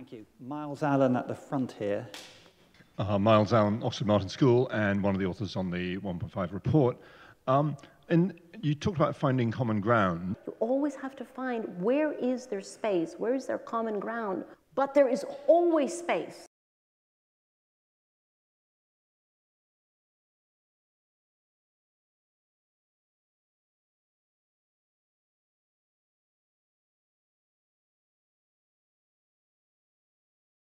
Thank you. Myles Allen at the front here. Uh, Myles Allen, Oxford Martin School, and one of the authors on the 1.5 report. Um, and you talked about finding common ground. You always have to find where is there space, where is there common ground, but there is always space.